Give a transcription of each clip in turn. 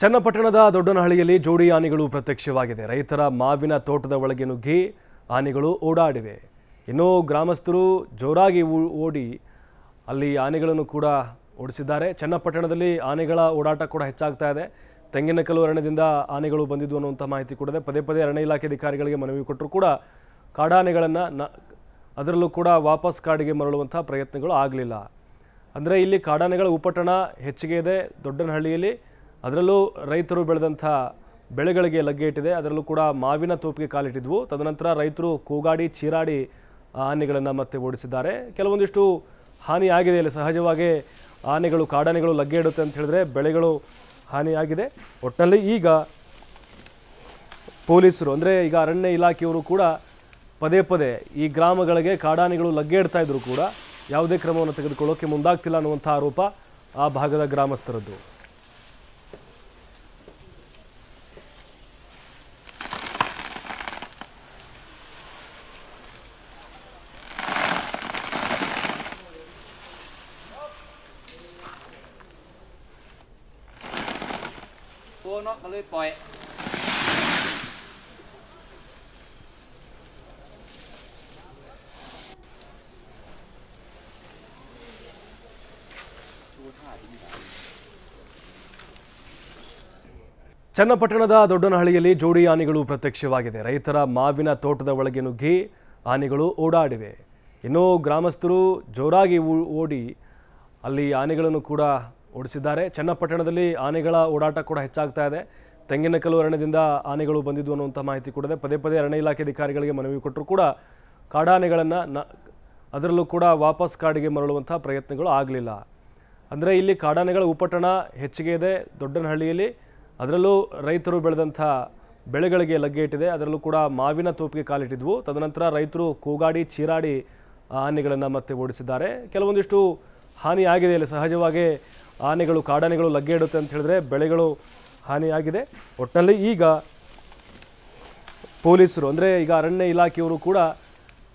ಚನ್ನಪಟ್ಟಣದ ದೊಡ್ಡನಹಳ್ಳಿಯಲ್ಲಿ ಜೋಡಿ ಆನೆಗಳು ಪ್ರತ್ಯಕ್ಷವಾಗಿದೆ. ರೈತರ ಮಾವಿನ ತೋಟದ ಒಳಗೆ ನುಗ್ಗಿ ಆನೆಗಳು ಓಡಾಡಿವೆ. ಇನ್ನೂ ಗ್ರಾಮಸ್ಥರು ಜೋರಾಗಿ ಓಡಿ ಅಲ್ಲಿ ಆನೆಗಳನ್ನು ಕೂಡ ಓಡಿಸಿದ್ದಾರೆ. ಚನ್ನಪಟ್ಟಣದಲ್ಲಿ ಆನೆಗಳ ಓಡಾಟ ಕೂಡ ಹೆಚ್ಚಾಗ್ತಾ ಇದೆ. ತೆಂಗಿನಕಲ್ಲು ಅರಣ್ಯದಿಂದ ಆನೆಗಳು ಬಂದಿದ್ದು ಅನ್ನುವಂಥ ಮಾಹಿತಿ ಕೂಡ ಪದೇ ಪದೇ ಅರಣ್ಯ ಇಲಾಖೆ ಅಧಿಕಾರಿಗಳಿಗೆ ಮನವಿ ಕೊಟ್ಟರು ಕೂಡ ಕಾಡಾನೆಗಳನ್ನು ನ, ಅದರಲ್ಲೂ ಕೂಡ ವಾಪಸ್ ಕಾಡಿಗೆ ಮರಳುವಂಥ ಪ್ರಯತ್ನಗಳು ಆಗಲಿಲ್ಲ. ಅಂದರೆ ಇಲ್ಲಿ ಕಾಡಾನೆಗಳ ಉಪಟಣ ಹೆಚ್ಚಿಗೆ ಇದೆ. ದೊಡ್ಡನಹಳ್ಳಿಯಲ್ಲಿ ಅದರಲ್ಲೂ ರೈತರು ಬೆಳೆದಂಥ ಬೆಳೆಗಳಿಗೆ ಲಗ್ಗೆ ಇಟ್ಟಿದೆ. ಅದರಲ್ಲೂ ಕೂಡ ಮಾವಿನ ತೋಪಿಗೆ ಕಾಲಿಟ್ಟಿದ್ವು. ತದನಂತರ ರೈತರು ಕೂಗಾಡಿ, ಚೀರಾಡಿ ಆನೆಗಳನ್ನು ಮತ್ತೆ ಓಡಿಸಿದ್ದಾರೆ. ಕೆಲವೊಂದಿಷ್ಟು ಹಾನಿ ಆಗಿದೆ. ಇಲ್ಲಿ ಸಹಜವಾಗಿ ಆನೆಗಳು, ಕಾಡಾನೆಗಳು ಲಗ್ಗೆ ಇಡುತ್ತೆ ಅಂತ ಹೇಳಿದ್ರೆ ಬೆಳೆಗಳು ಹಾನಿಯಾಗಿದೆ ಒಟ್ಟಿನಲ್ಲಿ ಈಗ ಪೊಲೀಸರು, ಅಂದರೆ ಈಗ ಅರಣ್ಯ ಇಲಾಖೆಯವರು ಕೂಡ ಪದೇ ಪದೇ ಈ ಗ್ರಾಮಗಳಿಗೆ ಕಾಡಾನೆಗಳು ಲಗ್ಗೆ ಇಡ್ತಾ ಇದ್ರು ಕೂಡ ಯಾವುದೇ ಕ್ರಮವನ್ನು ತೆಗೆದುಕೊಳ್ಳೋಕೆ ಮುಂದಾಗ್ತಿಲ್ಲ ಅನ್ನುವಂಥ ಆರೋಪ ಆ ಭಾಗದ ಗ್ರಾಮಸ್ಥರದ್ದು. ตัวเนาะก็เลยปล่อย ಚನ್ನಪಟ್ಟಣದ ದೊಡ್ಡನಹಳ್ಳಿಯಲ್ಲಿ ಜೋಡಿ ಆನೆಗಳು ಪ್ರತ್ಯಕ್ಷವಾಗಿದೆ ರೈತರ ಮಾವಿನ ತೋಟದ ಒಳಗೆ ನುಗ್ಗಿ ಆನೆಗಳು ಓಡಾಡಿವೆ ಇನ್ನು ಗ್ರಾಮಸ್ಥರು ಜೋರಾಗಿ ಊ- ಓಡಿ ಅಲ್ಲಿ ಆನೆಗಳನ್ನು ಕೂಡ ಓಡಿಸಿದ್ದಾರೆ. ಚನ್ನಪಟ್ಟಣದಲ್ಲಿ ಆನೆಗಳ ಓಡಾಟ ಕೂಡ ಹೆಚ್ಚಾಗ್ತಾ ಇದೆ. ತೆಂಗಿನಕಲ್ಲು ಅರಣ್ಯದಿಂದ ಆನೆಗಳು ಬಂದಿದ್ದು ಅನ್ನುವಂಥ ಮಾಹಿತಿ ಕೂಡ ಪದೇ ಪದೇ ಅರಣ್ಯ ಇಲಾಖೆ ಅಧಿಕಾರಿಗಳಿಗೆ ಮನವಿ ಕೊಟ್ಟರು ಕೂಡ ಕಾಡಾನೆಗಳನ್ನು ನ, ಅದರಲ್ಲೂ ಕೂಡ ವಾಪಸ್ ಕಾಡಿಗೆ ಮರಳುವಂಥ ಪ್ರಯತ್ನಗಳು ಆಗಲಿಲ್ಲ. ಅಂದರೆ ಇಲ್ಲಿ ಕಾಡಾನೆಗಳ ಉಪಟಣ ಹೆಚ್ಚಿಗೆ ಇದೆ ದೊಡ್ಡನಹಳ್ಳಿಯಲ್ಲಿ. ಅದರಲ್ಲೂ ರೈತರು ಬೆಳೆದಂಥ ಬೆಳೆಗಳಿಗೆ ಲಗ್ಗೆ ಇಟ್ಟಿದೆ ಅದರಲ್ಲೂ ಕೂಡ ಮಾವಿನ ತೋಪಿಗೆ ಕಾಲಿಟ್ಟಿದ್ವು. ತದನಂತರ ರೈತರು ಕೂಗಾಡಿ, ಚೀರಾಡಿ ಆನೆಗಳನ್ನು ಮತ್ತೆ ಓಡಿಸಿದ್ದಾರೆ. ಕೆಲವೊಂದಿಷ್ಟು ಹಾನಿ ಆಗಿದೆ ಇಲ್ಲಿ ಸಹಜವಾಗಿ ಆನೆಗಳು, ಕಾಡಾನೆಗಳು ಲಗ್ಗೆ ಇಡುತ್ತೆ ಅಂತ ಹೇಳಿದ್ರೆ ಬೆಳೆಗಳು ಹಾನಿಯಾಗಿದೆ. ಒಟ್ಟಿನಲ್ಲಿ ಈಗ ಪೊಲೀಸರು, ಅಂದರೆ ಈಗ ಅರಣ್ಯ ಇಲಾಖೆಯವರು ಕೂಡ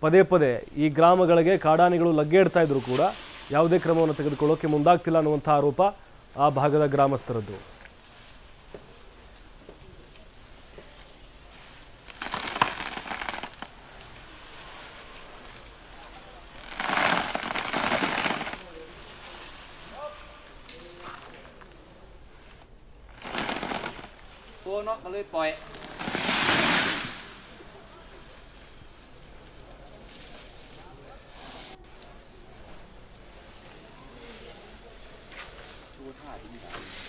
ಪದೇ ಪದೇ ಈ ಗ್ರಾಮಗಳಿಗೆ ಕಾಡಾನೆಗಳು ಲಗ್ಗೆ ಇಡ್ತಾ ಇದ್ರು ಕೂಡ ಯಾವುದೇ ಕ್ರಮವನ್ನು ತೆಗೆದುಕೊಳ್ಳೋಕೆ ಮುಂದಾಗ್ತಿಲ್ಲ ಅನ್ನುವಂಥ ಆರೋಪ ಆ ಭಾಗದ ಗ್ರಾಮಸ್ಥರದ್ದು. ตัวเนาะก็เลยปล่อยดูท่าที่ไม่ได้